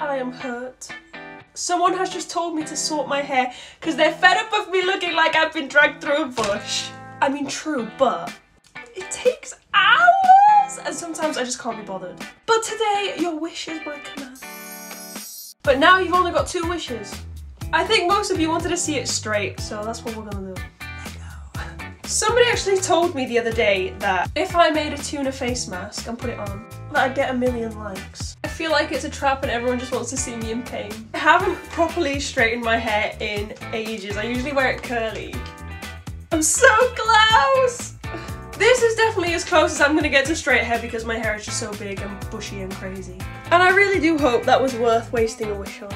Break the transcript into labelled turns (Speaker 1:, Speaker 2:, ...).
Speaker 1: I am hurt. Someone has just told me to sort my hair because they're fed up of me looking like I've been dragged through a bush. I mean, true, but it takes hours and sometimes I just can't be bothered. But today, your wish is my command. But now you've only got two wishes. I think most of you wanted to see it straight, so that's what we're gonna do. Somebody actually told me the other day that if I made a tuna face mask and put it on, that I'd get a million likes. Feel like it's a trap and everyone just wants to see me in pain. I haven't properly straightened my hair in ages. I usually wear it curly. I'm so close! This is definitely as close as I'm gonna get to straight hair because my hair is just so big and bushy and crazy. And I really do hope that was worth wasting a wish on.